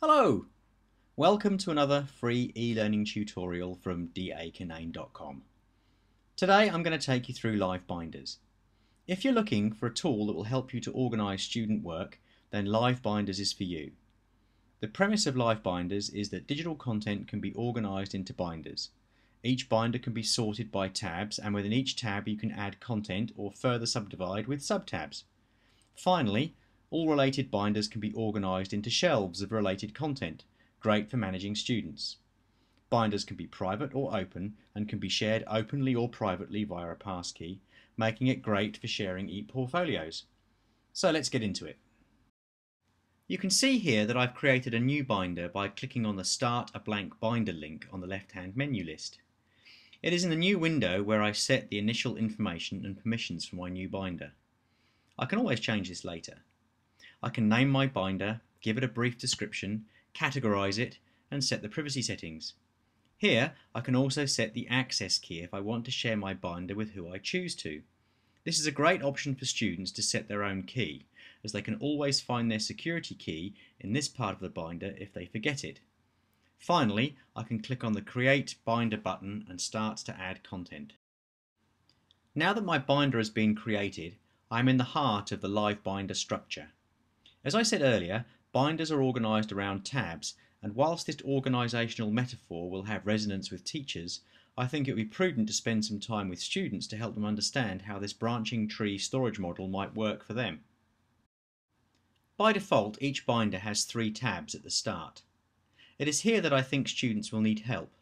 Hello! Welcome to another free e-learning tutorial from dakinane.com. Today I'm going to take you through Live Binders. If you're looking for a tool that will help you to organise student work, then Live Binders is for you. The premise of Live Binders is that digital content can be organised into binders. Each binder can be sorted by tabs and within each tab you can add content or further subdivide with subtabs. Finally, all related binders can be organised into shelves of related content, great for managing students. Binders can be private or open and can be shared openly or privately via a passkey, making it great for sharing e-portfolios. So let's get into it. You can see here that I've created a new binder by clicking on the Start a Blank Binder link on the left-hand menu list. It is in the new window where I set the initial information and permissions for my new binder. I can always change this later. I can name my binder, give it a brief description, categorize it, and set the privacy settings. Here, I can also set the access key if I want to share my binder with who I choose to. This is a great option for students to set their own key, as they can always find their security key in this part of the binder if they forget it. Finally, I can click on the Create Binder button and start to add content. Now that my binder has been created, I am in the heart of the Live Binder structure. As I said earlier, binders are organised around tabs, and whilst this organisational metaphor will have resonance with teachers, I think it would be prudent to spend some time with students to help them understand how this branching tree storage model might work for them. By default, each binder has three tabs at the start. It is here that I think students will need help.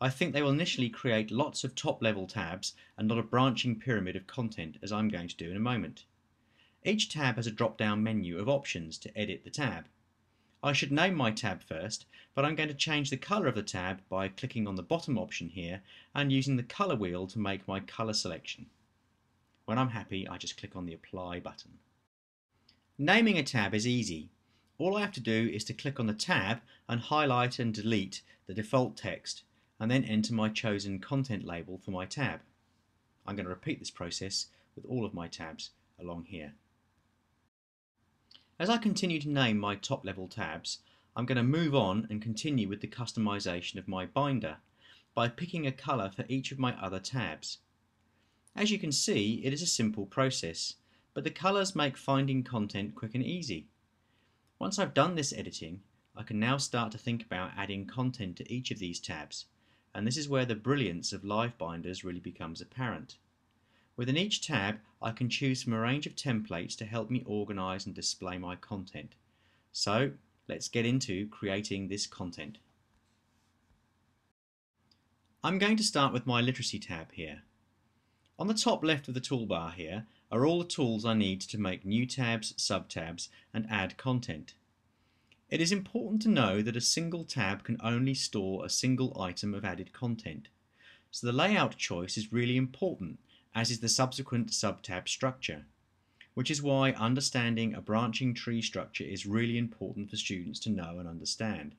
I think they will initially create lots of top-level tabs and not a branching pyramid of content, as I'm going to do in a moment. Each tab has a drop-down menu of options to edit the tab. I should name my tab first, but I'm going to change the colour of the tab by clicking on the bottom option here and using the colour wheel to make my colour selection. When I'm happy, I just click on the Apply button. Naming a tab is easy. All I have to do is to click on the tab and highlight and delete the default text and then enter my chosen content label for my tab. I'm going to repeat this process with all of my tabs along here. As I continue to name my top level tabs, I'm going to move on and continue with the customization of my binder by picking a colour for each of my other tabs. As you can see, it is a simple process, but the colours make finding content quick and easy. Once I've done this editing, I can now start to think about adding content to each of these tabs, and this is where the brilliance of live binders really becomes apparent. Within each tab, I can choose from a range of templates to help me organise and display my content. So let's get into creating this content. I'm going to start with my literacy tab here. On the top left of the toolbar here are all the tools I need to make new tabs, subtabs and add content. It is important to know that a single tab can only store a single item of added content. So the layout choice is really important as is the subsequent subtab structure, which is why understanding a branching tree structure is really important for students to know and understand.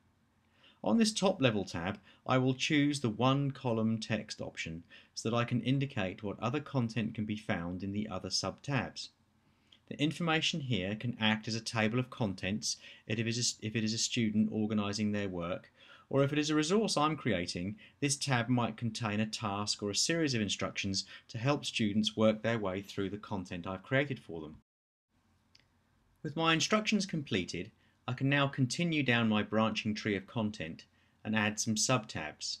On this top level tab, I will choose the one column text option so that I can indicate what other content can be found in the other subtabs. The information here can act as a table of contents if it is a, student organising their work or if it is a resource I'm creating, this tab might contain a task or a series of instructions to help students work their way through the content I've created for them. With my instructions completed, I can now continue down my branching tree of content and add some subtabs.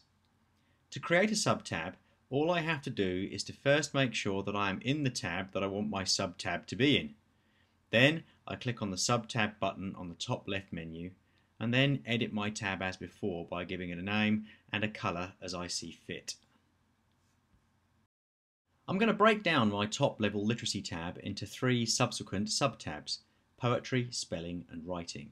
To create a subtab, all I have to do is to first make sure that I am in the tab that I want my subtab to be in. Then I click on the subtab button on the top left menu and then edit my tab as before by giving it a name and a colour as I see fit. I'm going to break down my top level literacy tab into three subsequent subtabs, poetry, spelling and writing.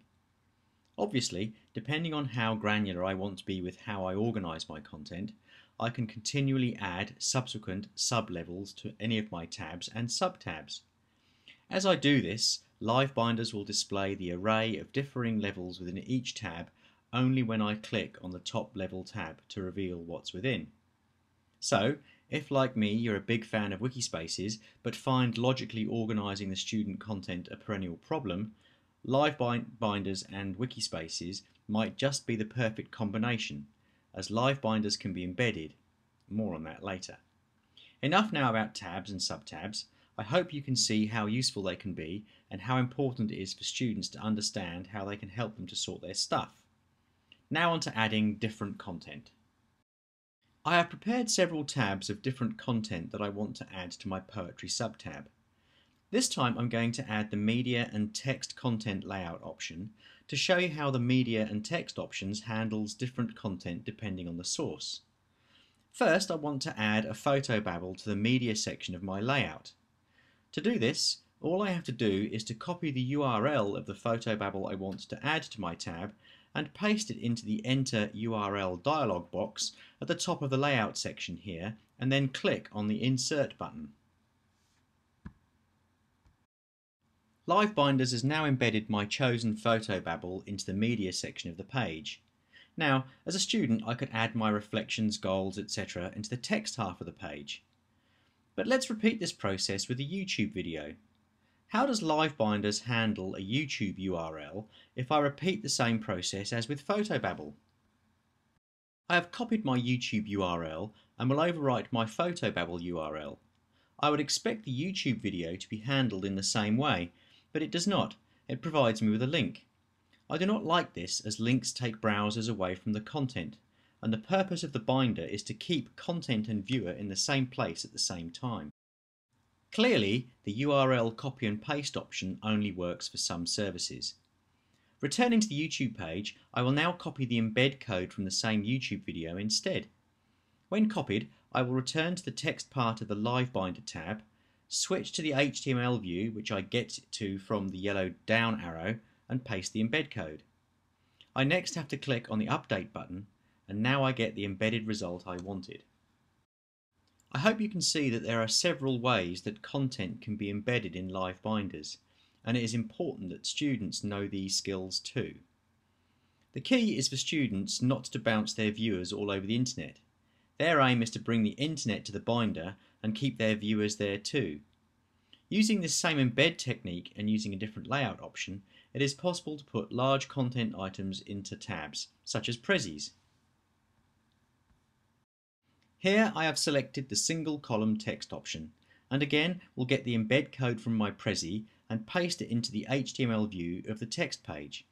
Obviously, depending on how granular I want to be with how I organise my content, I can continually add subsequent sub-levels to any of my tabs and subtabs. As I do this, Live Binders will display the array of differing levels within each tab only when I click on the top level tab to reveal what's within. So, if like me you're a big fan of Wikispaces but find logically organising the student content a perennial problem, live binders and Wikispaces might just be the perfect combination, as live binders can be embedded. More on that later. Enough now about tabs and subtabs. I hope you can see how useful they can be and how important it is for students to understand how they can help them to sort their stuff. Now on to adding different content. I have prepared several tabs of different content that I want to add to my poetry subtab. This time I'm going to add the media and text content layout option to show you how the media and text options handles different content depending on the source. First I want to add a Fotobabble to the media section of my layout. To do this, all I have to do is to copy the URL of the Fotobabble I want to add to my tab and paste it into the Enter URL dialog box at the top of the layout section here and then click on the Insert button. LiveBinders has now embedded my chosen Fotobabble into the media section of the page. Now, as a student I could add my reflections, goals, etc. into the text half of the page. But let's repeat this process with a YouTube video. How does LiveBinders handle a YouTube URL if I repeat the same process as with Fotobabble? I have copied my YouTube URL and will overwrite my Fotobabble URL. I would expect the YouTube video to be handled in the same way, but it does not. It provides me with a link. I do not like this as links take browsers away from the content, and the purpose of the binder is to keep content and viewer in the same place at the same time. Clearly, the URL copy and paste option only works for some services. Returning to the YouTube page, I will now copy the embed code from the same YouTube video instead. When copied, I will return to the text part of the Live Binder tab, switch to the HTML view, which I get to from the yellow down arrow, and paste the embed code. I next have to click on the Update button, and now I get the embedded result I wanted. I hope you can see that there are several ways that content can be embedded in live binders, and it is important that students know these skills too. The key is for students not to bounce their viewers all over the internet. Their aim is to bring the internet to the binder and keep their viewers there too. Using this same embed technique and using a different layout option, it is possible to put large content items into tabs, such as Prezis. Here I have selected the single column text option and again we'll get the embed code from my Prezi and paste it into the HTML view of the text page.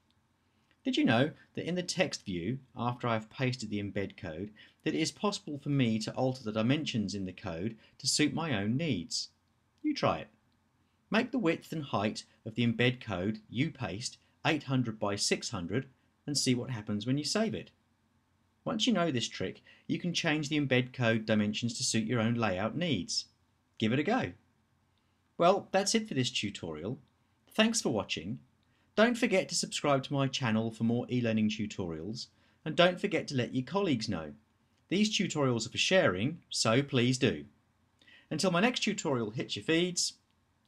Did you know that in the text view, after I've pasted the embed code, that it is possible for me to alter the dimensions in the code to suit my own needs? You try it. Make the width and height of the embed code you paste 800 by 600 and see what happens when you save it. Once you know this trick, you can change the embed code dimensions to suit your own layout needs. Give it a go. Well, that's it for this tutorial. Thanks for watching. Don't forget to subscribe to my channel for more e-learning tutorials, and don't forget to let your colleagues know. These tutorials are for sharing, so please do. Until my next tutorial hits your feeds,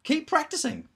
keep practicing!